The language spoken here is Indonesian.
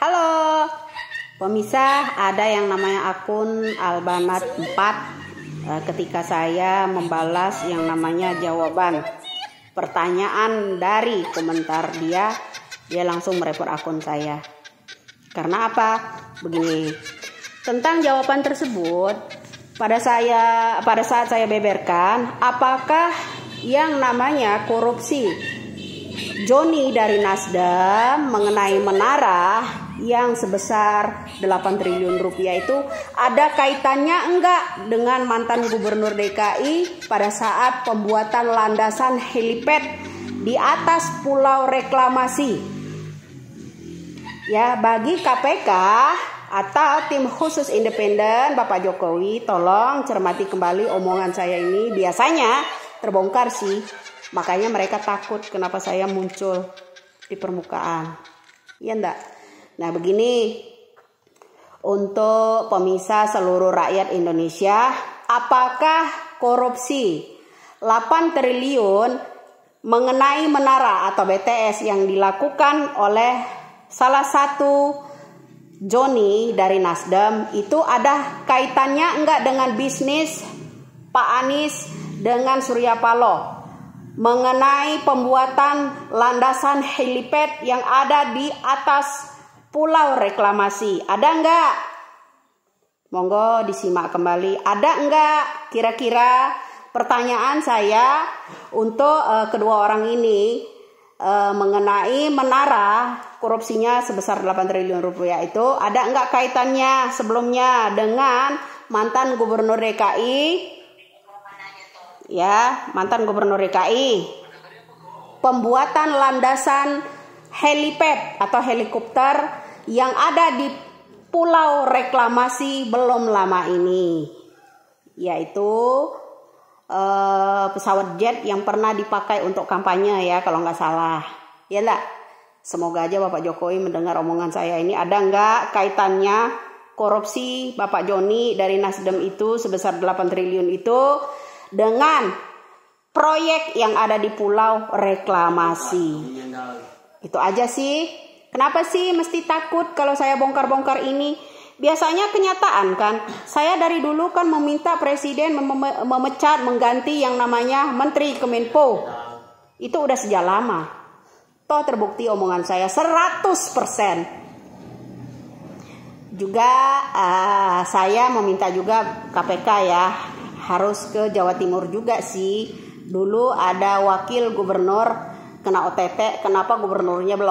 Halo. Pemisah, ada yang namanya akun Albanat 4 eh, ketika saya membalas yang namanya jawaban pertanyaan dari komentar dia, dia langsung merepot akun saya. Karena apa? Begini. Tentang jawaban tersebut, pada saya pada saat saya beberkan, apakah yang namanya korupsi Joni dari Nasdem mengenai menara yang sebesar 8 triliun rupiah itu ada kaitannya enggak dengan mantan gubernur DKI pada saat pembuatan landasan helipad di atas pulau reklamasi. Ya, bagi KPK atau tim khusus independen Bapak Jokowi, tolong cermati kembali omongan saya ini. Biasanya terbongkar sih Makanya mereka takut kenapa saya muncul di permukaan. Iya enggak? Nah begini, untuk pemisah seluruh rakyat Indonesia, apakah korupsi 8 triliun mengenai menara atau BTS yang dilakukan oleh salah satu Joni dari Nasdem itu ada kaitannya enggak dengan bisnis Pak Anies dengan Surya Paloh? Mengenai pembuatan landasan helipad yang ada di atas pulau reklamasi. Ada enggak? Monggo disimak kembali. Ada enggak kira-kira pertanyaan saya untuk uh, kedua orang ini uh, mengenai menara korupsinya sebesar 8 triliun rupiah itu ada enggak kaitannya sebelumnya dengan mantan gubernur DKI ya mantan gubernur DKI pembuatan landasan helipad atau helikopter yang ada di pulau reklamasi belum lama ini yaitu uh, pesawat jet yang pernah dipakai untuk kampanye ya kalau nggak salah. Ya enggak semoga aja Bapak Jokowi mendengar omongan saya ini. Ada nggak kaitannya korupsi Bapak Joni dari Nasdem itu sebesar 8 triliun itu dengan proyek yang ada di pulau reklamasi. Itu aja sih. Kenapa sih mesti takut kalau saya bongkar-bongkar ini? Biasanya kenyataan kan. Saya dari dulu kan meminta presiden mem memecat mengganti yang namanya menteri Kemenpo. Itu udah sejak lama. Toh terbukti omongan saya 100%. Juga uh, saya meminta juga KPK ya harus ke Jawa Timur juga sih. Dulu ada wakil gubernur kena OTT, kenapa gubernurnya belum